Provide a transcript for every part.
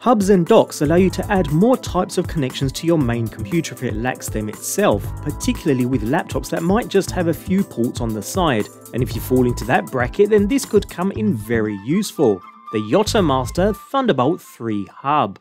Hubs and docks allow you to add more types of connections to your main computer if it lacks them itself, particularly with laptops that might just have a few ports on the side, and if you fall into that bracket then this could come in very useful. The YottaMaster Thunderbolt 3 Hub.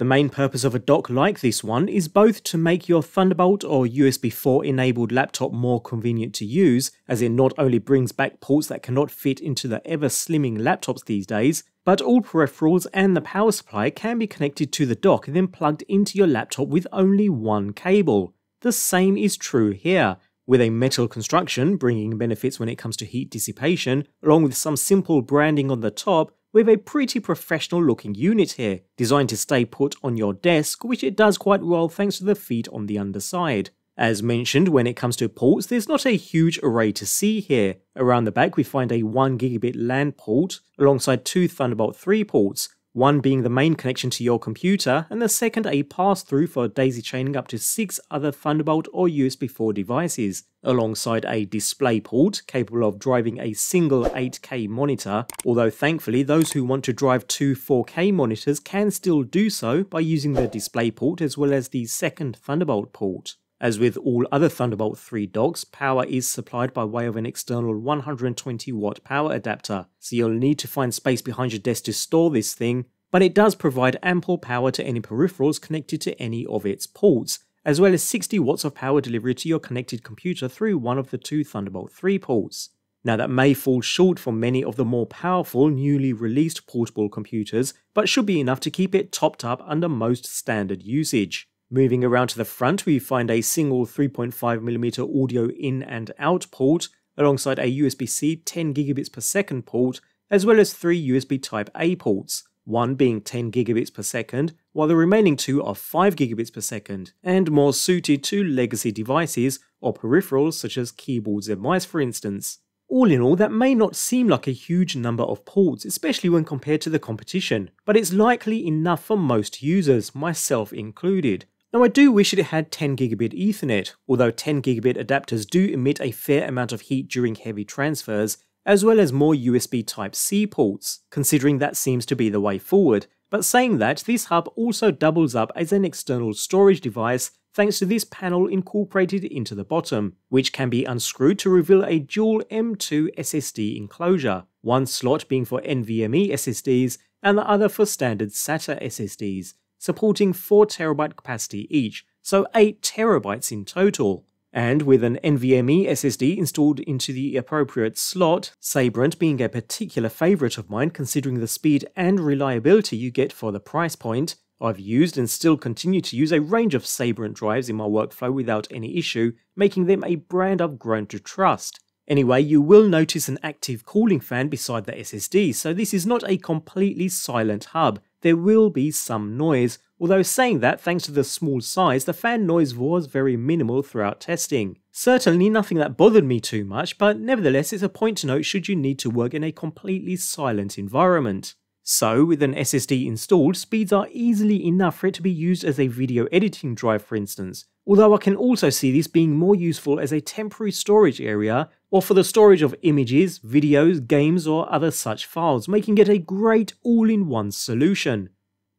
The main purpose of a dock like this one is both to make your Thunderbolt or USB 4 enabled laptop more convenient to use, as it not only brings back ports that cannot fit into the ever slimming laptops these days, but all peripherals and the power supply can be connected to the dock and then plugged into your laptop with only one cable. The same is true here, with a metal construction bringing benefits when it comes to heat dissipation, along with some simple branding on the top, we have a pretty professional looking unit here, designed to stay put on your desk, which it does quite well thanks to the feet on the underside. As mentioned, when it comes to ports, there's not a huge array to see here. Around the back we find a 1GB LAN port, alongside two Thunderbolt 3 ports, one being the main connection to your computer, and the second a pass-through for daisy chaining up to 6 other Thunderbolt or USB 4 devices, alongside a display port capable of driving a single 8K monitor, although thankfully those who want to drive two 4K monitors can still do so by using the display port as well as the second Thunderbolt port. As with all other Thunderbolt 3 docks, power is supplied by way of an external 120 watt power adapter, so you'll need to find space behind your desk to store this thing, but it does provide ample power to any peripherals connected to any of its ports, as well as 60 watts of power delivery to your connected computer through one of the two Thunderbolt 3 ports. Now that may fall short for many of the more powerful newly released portable computers, but should be enough to keep it topped up under most standard usage. Moving around to the front, we find a single 3.5mm audio in and out port, alongside a USB-C 10 gigabits per second port, as well as three USB Type-A ports, one being 10 gigabits per second, while the remaining two are 5 gigabits per second, and more suited to legacy devices or peripherals such as keyboards and mice for instance. All in all, that may not seem like a huge number of ports, especially when compared to the competition, but it's likely enough for most users, myself included. Now I do wish it had 10 gigabit ethernet, although 10 gigabit adapters do emit a fair amount of heat during heavy transfers, as well as more USB Type-C ports, considering that seems to be the way forward. But saying that, this hub also doubles up as an external storage device thanks to this panel incorporated into the bottom, which can be unscrewed to reveal a dual M2 SSD enclosure, one slot being for NVMe SSDs and the other for standard SATA SSDs, supporting 4TB capacity each, so 8TB in total. And with an NVMe SSD installed into the appropriate slot, Sabrent being a particular favourite of mine considering the speed and reliability you get for the price point, I've used and still continue to use a range of Sabrent drives in my workflow without any issue, making them a brand I've grown to trust. Anyway, you will notice an active cooling fan beside the SSD, so this is not a completely silent hub, there will be some noise, although saying that thanks to the small size, the fan noise was very minimal throughout testing. Certainly nothing that bothered me too much, but nevertheless it's a point to note should you need to work in a completely silent environment. So, with an SSD installed, speeds are easily enough for it to be used as a video editing drive for instance, although I can also see this being more useful as a temporary storage area or for the storage of images, videos, games or other such files, making it a great all-in-one solution.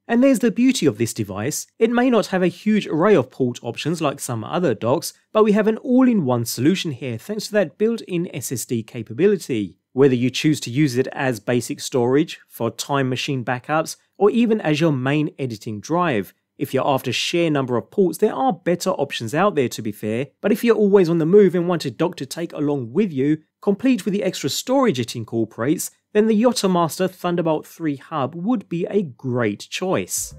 And there's the beauty of this device, it may not have a huge array of port options like some other docks, but we have an all-in-one solution here thanks to that built-in SSD capability. Whether you choose to use it as basic storage, for time machine backups, or even as your main editing drive, if you're after sheer number of ports, there are better options out there to be fair, but if you're always on the move and want a dock to take along with you, complete with the extra storage it incorporates, then the YottaMaster Thunderbolt 3 hub would be a great choice.